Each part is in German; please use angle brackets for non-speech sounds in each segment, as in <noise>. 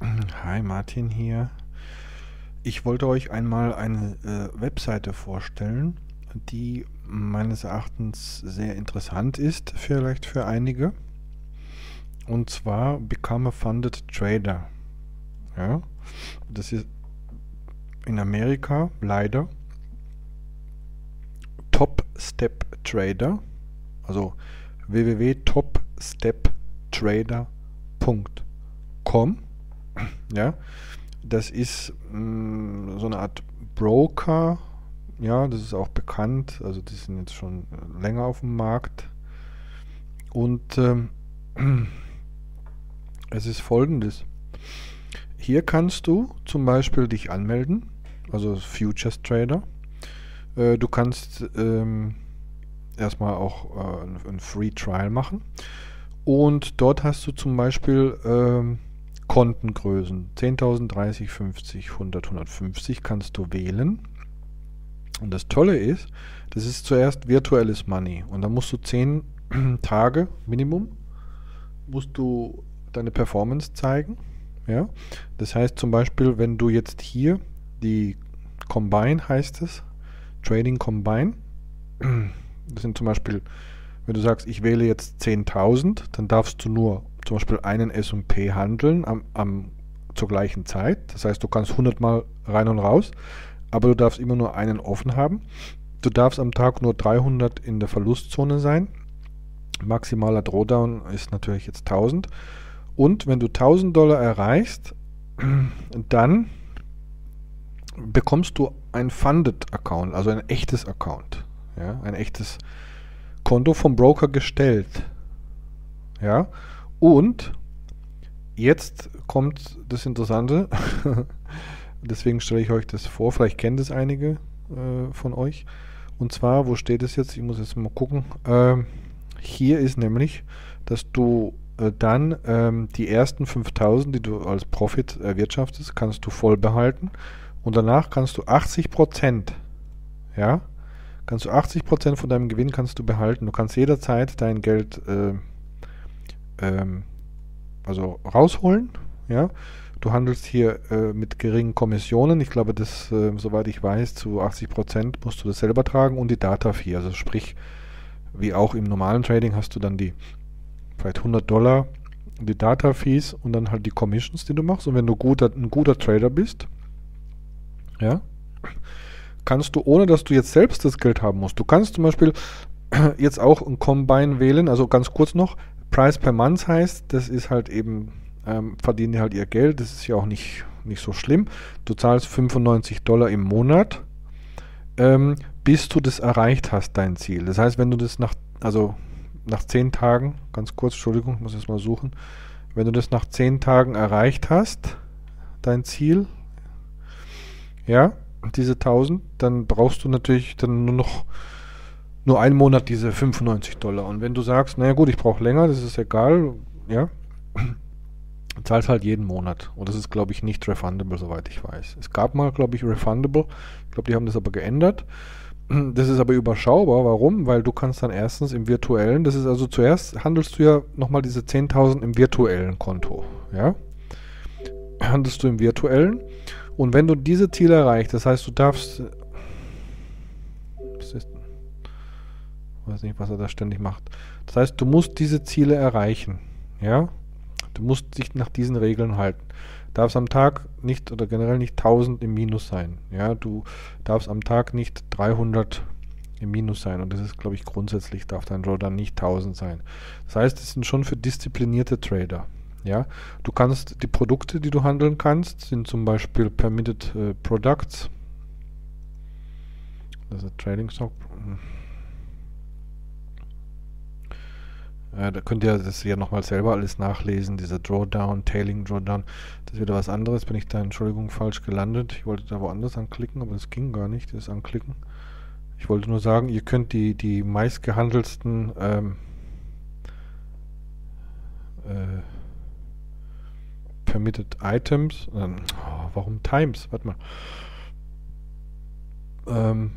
Hi, Martin hier. Ich wollte euch einmal eine äh, Webseite vorstellen, die meines Erachtens sehr interessant ist, vielleicht für einige. Und zwar Become a Funded Trader. Ja, das ist in Amerika leider Top Step Trader, also www.topsteptrader.com. Ja, das ist mh, mm, so eine Art Broker. Ja, das ist auch bekannt. Also die sind jetzt schon länger auf dem Markt. Und ähm, <clears throat> es ist folgendes. Hier kannst du zum Beispiel dich anmelden, also Futures Trader. Äh, du kannst ähm, erstmal auch äh, ein Free Trial machen. Und dort hast du zum Beispiel ähm, Kontengrößen 10.000, 30, 50, 100, 150 kannst du wählen. Und das Tolle ist, das ist zuerst virtuelles Money. Und da musst du 10 <clears throat> Tage Minimum, musst du deine Performance zeigen. Ja? Das heißt zum Beispiel, wenn du jetzt hier die Combine heißt es, Trading Combine, das sind zum Beispiel, wenn du sagst, ich wähle jetzt 10.000, dann darfst du nur zum Beispiel einen S&P handeln am, am, zur gleichen Zeit. Das heißt, du kannst 100 Mal rein und raus, aber du darfst immer nur einen offen haben. Du darfst am Tag nur 300 in der Verlustzone sein. Maximaler Drawdown ist natürlich jetzt 1000. Und wenn du 1000 Dollar erreichst, <clears throat> dann bekommst du ein Funded Account, also ein echtes Account. Ja, ein echtes Konto vom Broker gestellt. Ja, und jetzt kommt das Interessante. <laughs> Deswegen stelle ich euch das vor. Vielleicht kennen das einige äh, von euch. Und zwar, wo steht es jetzt? Ich muss jetzt mal gucken. Ähm, hier ist nämlich, dass du äh, dann ähm, die ersten 5000, die du als Profit erwirtschaftest, kannst du voll behalten. Und danach kannst du 80 Prozent, ja, kannst du 80 Prozent von deinem Gewinn kannst du behalten. Du kannst jederzeit dein Geld äh, ähm, also rausholen. Ja, du handelst hier äh, mit geringen Kommissionen. Ich glaube, das, äh, soweit ich weiß, zu 80 Prozent musst du das selber tragen und die Data Fee. Also sprich, wie auch im normalen Trading hast du dann die vielleicht 100 Dollar die Data Fees und dann halt die Commissions, die du machst. Und wenn du guter, ein guter Trader bist, ja, kannst du, ohne dass du jetzt selbst das Geld haben musst, du kannst zum Beispiel <clears throat> jetzt auch ein Combine wählen, also ganz kurz noch, Price per Month heißt, das ist halt eben, ähm, verdienen die halt ihr Geld, das ist ja auch nicht, nicht so schlimm. Du zahlst 95 Dollar im Monat, ähm, bis du das erreicht hast, dein Ziel. Das heißt, wenn du das nach, also nach 10 Tagen, ganz kurz, Entschuldigung, ich muss jetzt mal suchen, wenn du das nach 10 Tagen erreicht hast, dein Ziel, ja, diese 1000, dann brauchst du natürlich dann nur noch nur einen Monat diese 95 Dollar. Und wenn du sagst, naja gut, ich brauche länger, das ist egal, ja, <clears throat> zahlst halt jeden Monat. Und das ist, glaube ich, nicht refundable, soweit ich weiß. Es gab mal, glaube ich, refundable. Ich glaube, die haben das aber geändert. <clears throat> Das ist aber überschaubar. Warum? Weil du kannst dann erstens im virtuellen, das ist also zuerst, handelst du ja nochmal diese 10.000 im virtuellen Konto. Ja? Handelst du im virtuellen. Und wenn du diese Ziele erreichst, das heißt, du darfst weiß nicht, was er da ständig macht. Das heißt, du musst diese Ziele erreichen. Ja? Du musst dich nach diesen Regeln halten. Darfst am Tag nicht oder generell nicht 1000 im Minus sein. Ja, du darfst am Tag nicht 300 im Minus sein. Und das ist, glaube ich, grundsätzlich darf dein Drawdown nicht 1000 sein. Das heißt, es sind schon für disziplinierte Trader. Ja, du kannst die Produkte, die du handeln kannst, sind zum Beispiel Permitted äh, Products. Das ist Trading Stock. Ja, da könnt ihr das ja nochmal selber alles nachlesen, dieser Drawdown, Tailing Drawdown. Das ist wieder was anderes. Bin ich da, Entschuldigung, falsch gelandet. Ich wollte da woanders anklicken, aber das ging gar nicht, das Anklicken. Ich wollte nur sagen, ihr könnt die, die meistgehandelsten ähm, äh, Permitted Items, oh, warum Times? Warte mal. Ähm,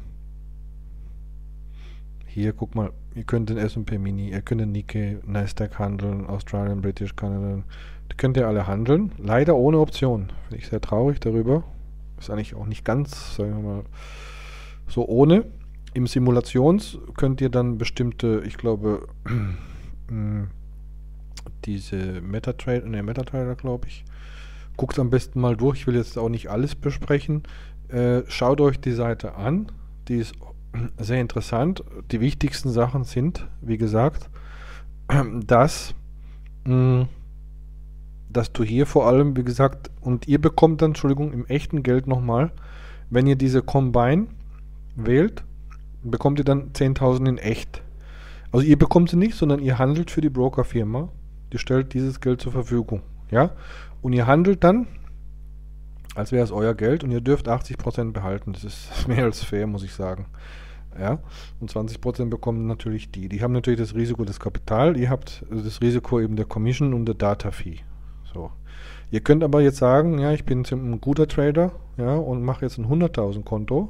Hier, guck mal, ihr könnt den S&P Mini, ihr könnt den Nikkei, Nasdaq handeln, Australian, British, Canada. Die könnt ihr alle handeln. Leider ohne Option. Finde ich sehr traurig darüber. Ist eigentlich auch nicht ganz, sagen wir mal, so ohne. Im Simulations könnt ihr dann bestimmte, ich glaube, <clears throat> diese MetaTrader, ne, MetaTrader glaube ich. Guckt am besten mal durch. Ich will jetzt auch nicht alles besprechen. Äh, schaut euch die Seite an. Die ist sehr interessant. Die wichtigsten Sachen sind, wie gesagt, <clears throat> dass, mh, dass du hier vor allem, wie gesagt, und ihr bekommt dann, Entschuldigung, im echten Geld nochmal, wenn ihr diese Combine wählt, bekommt ihr dann 10.000 in echt. Also ihr bekommt sie nicht, sondern ihr handelt für die Brokerfirma. Die stellt dieses Geld zur Verfügung. Ja? Und ihr handelt dann, als wäre es euer Geld und ihr dürft 80% behalten. Das ist <laughs> mehr als fair, muss ich sagen. Ja? Und 20% bekommen natürlich die. Die haben natürlich das Risiko des Kapital, ihr habt das Risiko eben der Commission und der Data Fee. So. Ihr könnt aber jetzt sagen, ja, ich bin ein guter Trader, ja, und mache jetzt ein 100.000 Konto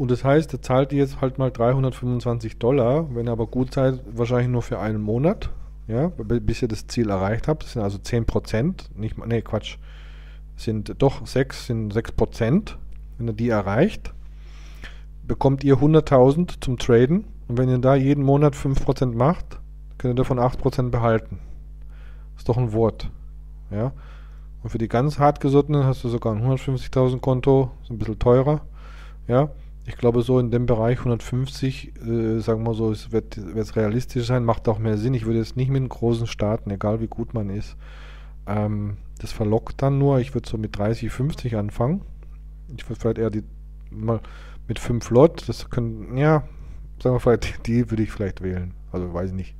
und das heißt, da zahlt ihr jetzt halt mal 325 Dollar, wenn ihr aber gut seid, wahrscheinlich nur für einen Monat, ja, bis ihr das Ziel erreicht habt. Das sind also 10 Prozent, nicht mal, nee, Quatsch, sind doch 6, sind 6 Prozent. Wenn ihr die erreicht, bekommt ihr 100.000 zum Traden und wenn ihr da jeden Monat 5 Prozent macht, könnt ihr davon 8 Prozent behalten. Ist doch ein Wort, ja. Und für die ganz hartgesottenen hast du sogar ein 150.000 Konto, ist ein bisschen teurer, ja. Ich glaube, so in dem Bereich 150, äh, sagen wir so, es wird es realistisch sein, macht auch mehr Sinn. Ich würde jetzt nicht mit großen starten, egal wie gut man ist. Ähm, das verlockt dann nur. Ich würde so mit 30, 50 anfangen. Ich würde vielleicht eher die mal mit 5 Lot, das können, ja, sagen wir vielleicht, die würde ich vielleicht wählen. Also weiß ich nicht.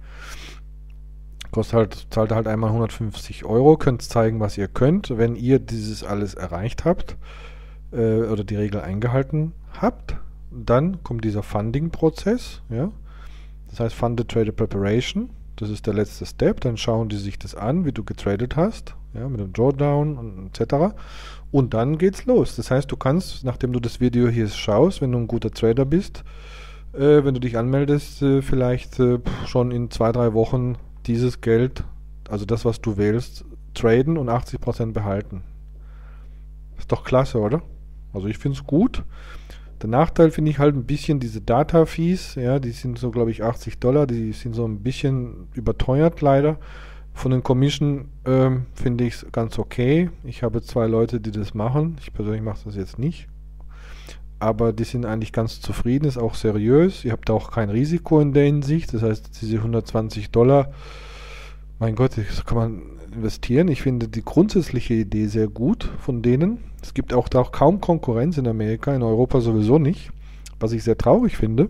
Kostet halt, zahlt halt einmal 150 Euro, könnt zeigen, was ihr könnt. Wenn ihr dieses alles erreicht habt äh, oder die Regel eingehalten habt, dann kommt dieser Funding-Prozess, ja. Das heißt Funded Trader Preparation, das ist der letzte Step, dann schauen die sich das an, wie du getradet hast, ja, mit dem Drawdown und etc. Und dann geht's los. Das heißt, du kannst, nachdem du das Video hier schaust, wenn du ein guter Trader bist, äh, wenn du dich anmeldest, äh, vielleicht äh, schon in zwei, drei Wochen dieses Geld, also das, was du wählst, traden und 80% behalten. Ist doch klasse, oder? Also ich finde es gut. Der Nachteil finde ich halt ein bisschen diese Data-Fees, ja, die sind so, glaube ich, 80 Dollar, die sind so ein bisschen überteuert leider. Von den Commission ähm, finde ich es ganz okay. Ich habe zwei Leute, die das machen. Ich persönlich mache das jetzt nicht. Aber die sind eigentlich ganz zufrieden, ist auch seriös. Ihr habt auch kein Risiko in der Hinsicht. Das heißt, diese 120 Dollar, mein Gott, das kann man investieren. Ich finde die grundsätzliche Idee sehr gut von denen. Es gibt auch da auch kaum Konkurrenz in Amerika, in Europa sowieso nicht, was ich sehr traurig finde.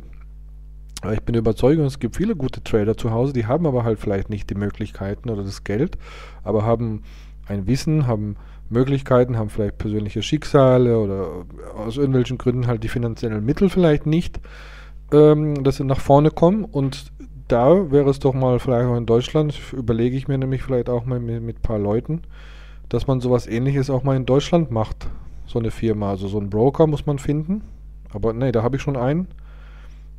Ich bin überzeugt, es gibt viele gute Trader zu Hause, die haben aber halt vielleicht nicht die Möglichkeiten oder das Geld, aber haben ein Wissen, haben Möglichkeiten, haben vielleicht persönliche Schicksale oder aus irgendwelchen Gründen halt die finanziellen Mittel vielleicht nicht, ähm, dass sie nach vorne kommen und da wäre es doch mal vielleicht auch in Deutschland, überlege ich mir nämlich vielleicht auch mal mit, mit ein paar Leuten, dass man sowas ähnliches auch mal in Deutschland macht. So eine Firma, also so einen Broker muss man finden. Aber nee, da habe ich schon einen.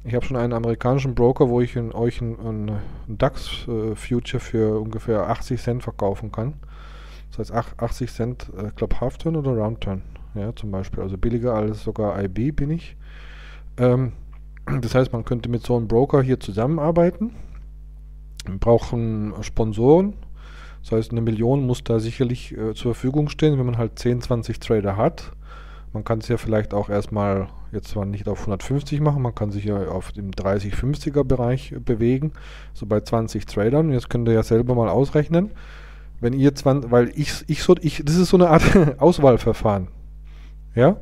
Ich habe schon einen amerikanischen Broker, wo ich in, euch einen, einen DAX-Future äh, für ungefähr 80 Cent verkaufen kann. Das heißt 80 Cent, ich äh, glaube Half-Turn oder Round-Turn. Ja, zum Beispiel. Also billiger als sogar IB bin ich. Ähm, das heißt, man könnte mit so einem Broker hier zusammenarbeiten. Wir brauchen Sponsoren. Das heißt, eine Million muss da sicherlich äh, zur Verfügung stehen, wenn man halt 10, 20 Trader hat. Man kann es ja vielleicht auch erstmal jetzt zwar nicht auf 150 machen, man kann sich ja auf dem 30-50er Bereich bewegen, so bei 20 Tradern. Jetzt könnt ihr ja selber mal ausrechnen, wenn ihr 20, weil ich, ich so, ich, das ist so eine Art <laughs> Auswahlverfahren. Ja?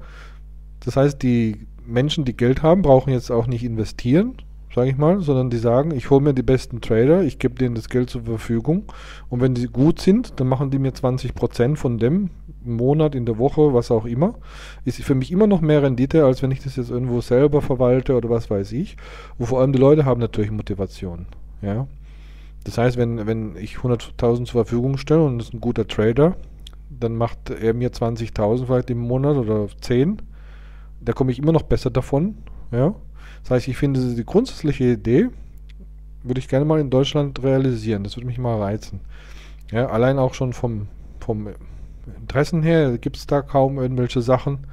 Das heißt, die Menschen, die Geld haben, brauchen jetzt auch nicht investieren, sage ich mal, sondern die sagen, ich hole mir die besten Trader, ich gebe denen das Geld zur Verfügung und wenn die gut sind, dann machen die mir 20% von dem Monat, in der Woche, was auch immer. Ist für mich immer noch mehr Rendite, als wenn ich das jetzt irgendwo selber verwalte oder was weiß ich. Wo vor allem die Leute haben natürlich Motivation. Ja. Das heißt, wenn, wenn ich 100.000 zur Verfügung stelle und das ist ein guter Trader, dann macht er mir 20.000 vielleicht im Monat oder 10 da komme ich immer noch besser davon. Ja? Das heißt, ich finde die grundsätzliche Idee, würde ich gerne mal in Deutschland realisieren. Das würde mich mal reizen. Ja, allein auch schon vom, vom Interessen her gibt es da kaum irgendwelche Sachen.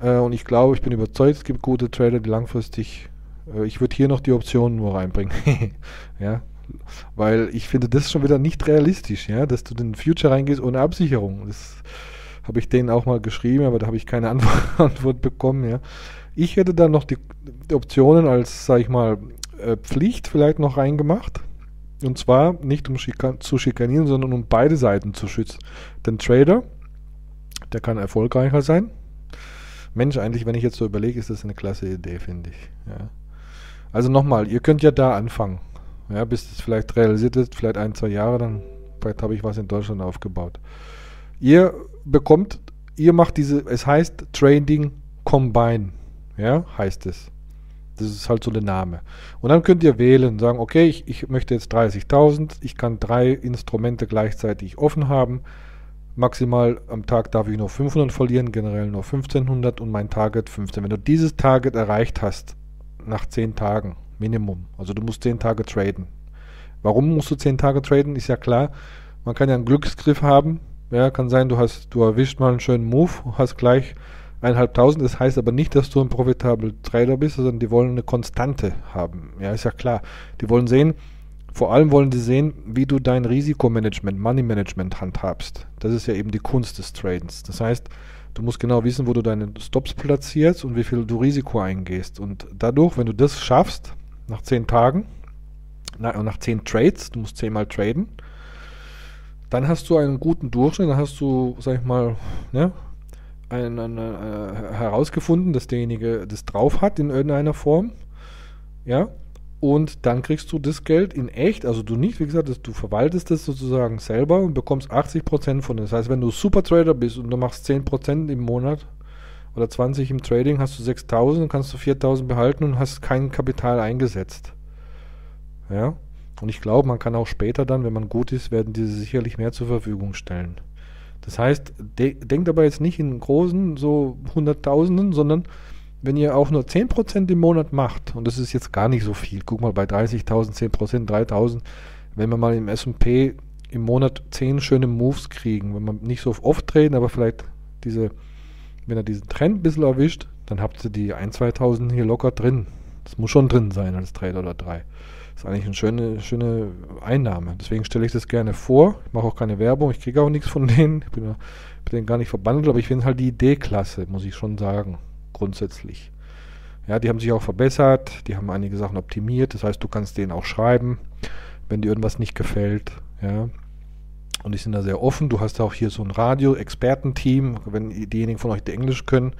Äh, und ich glaube, ich bin überzeugt, es gibt gute Trader, die langfristig. Äh, ich würde hier noch die Optionen nur reinbringen. <laughs> ja, weil ich finde das schon wieder nicht realistisch, ja, dass du den Future reingehst ohne Absicherung. Das habe ich denen auch mal geschrieben, aber da habe ich keine <laughs> Antwort, bekommen, ja. Ich hätte da noch die, die Optionen als, sag ich mal, äh, Pflicht vielleicht noch reingemacht. Und zwar nicht um Schika zu schikanieren, sondern um beide Seiten zu schützen. Den Trader, der kann erfolgreicher sein. Mensch, eigentlich, wenn ich jetzt so überlege, ist das eine klasse Idee, finde ich. Ja. Also nochmal, ihr könnt ja da anfangen. Ja, bis das vielleicht realisiert ist, vielleicht ein, zwei Jahre, dann vielleicht habe ich was in Deutschland aufgebaut. Ihr bekommt, ihr macht diese, es heißt Trading Combine, ja, heißt es. Das ist halt so der Name. Und dann könnt ihr wählen, sagen, okay, ich, ich möchte jetzt 30.000, ich kann drei Instrumente gleichzeitig offen haben. Maximal am Tag darf ich nur 500 verlieren, generell nur 1500 und mein Target 15. Wenn du dieses Target erreicht hast, nach 10 Tagen, Minimum. Also du musst 10 Tage traden. Warum musst du 10 Tage traden? Ist ja klar. Man kann ja einen Glücksgriff haben. Ja, kann sein, du hast, du erwischt mal einen schönen Move, hast gleich 1.500. Das heißt aber nicht, dass du ein profitabel Trader bist, sondern die wollen eine Konstante haben. Ja, ist ja klar. Die wollen sehen, vor allem wollen die sehen, wie du dein Risikomanagement, Money Management handhabst. Das ist ja eben die Kunst des Tradens. Das heißt, Du musst genau wissen, wo du deine Stops platzierst und wie viel du Risiko eingehst. Und dadurch, wenn du das schaffst, nach 10 Tagen, na, nach 10 Trades, du musst 10 mal traden, dann hast du einen guten Durchschnitt, dann hast du, sag ich mal, ne, einen, einen, äh, herausgefunden, dass derjenige das drauf hat in irgendeiner Form. Ja, und dann kriegst du das Geld in echt, also du nicht, wie gesagt, du verwaltest das sozusagen selber und bekommst 80% von das. heißt, wenn du Super Trader bist und du machst 10% im Monat oder 20 im Trading, hast du 6000, dann kannst du 4000 behalten und hast kein Kapital eingesetzt. Ja, und ich glaube, man kann auch später dann, wenn man gut ist, werden diese sicherlich mehr zur Verfügung stellen. Das heißt, de denkt aber jetzt nicht in großen, so Hunderttausenden, sondern wenn ihr auch nur 10% im Monat macht, und das ist jetzt gar nicht so viel, guck mal bei 30.000, 10%, 3.000, wenn wir mal im S&P im Monat 10 schöne Moves kriegen, wenn man nicht so oft treten, aber vielleicht diese, wenn er diesen Trend ein bisschen erwischt, dann habt ihr die 1.000, 2.000 hier locker drin. Das muss schon drin sein als Trader oder 3. Das ist eigentlich eine schöne, schöne Einnahme. Deswegen stelle ich das gerne vor. Ich mache auch keine Werbung, ich kriege auch nichts von denen. Ich bin, bin denen gar nicht verbandelt, aber ich finde halt die Idee klasse, muss ich schon sagen grundsätzlich. Ja, die haben sich auch verbessert, die haben einige Sachen optimiert, das heißt, du kannst denen auch schreiben, wenn dir irgendwas nicht gefällt, ja. Und die sind da sehr offen. Du hast auch hier so ein Radio-Expertenteam, wenn diejenigen von euch, die Englisch können,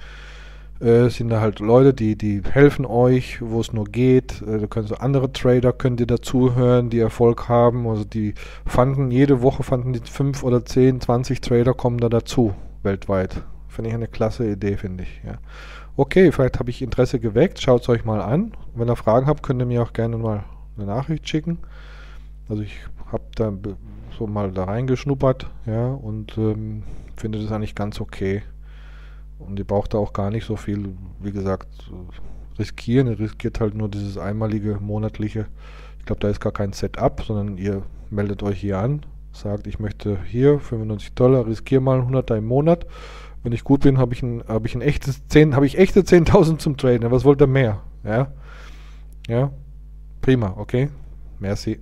äh, sind da halt Leute, die, die helfen euch, wo es nur geht. Äh, du kannst andere Trader können dir dazuhören, die Erfolg haben. Also die fanden, jede Woche fanden die fünf oder zehn, zwanzig Trader kommen da dazu, weltweit. Finde ich eine klasse Idee, finde ich, ja okay, vielleicht habe ich Interesse geweckt, schaut es euch mal an. Wenn ihr Fragen habt, könnt ihr mir auch gerne mal eine Nachricht schicken. Also ich habe da so mal da reingeschnuppert, ja, und ähm, finde das eigentlich ganz okay. Und ihr braucht da auch gar nicht so viel, wie gesagt, riskieren. Ihr riskiert halt nur dieses einmalige monatliche. Ich glaube, da ist gar kein Setup, sondern ihr meldet euch hier an, sagt, ich möchte hier 95 Dollar, riskiere mal 100 im Monat wenn ich gut bin, habe ich ein, habe ich ein echtes 10, habe ich echte 10.000 zum Traden. Was wollt ihr mehr? Ja? Ja? Prima, okay. Merci.